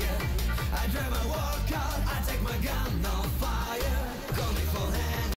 fire.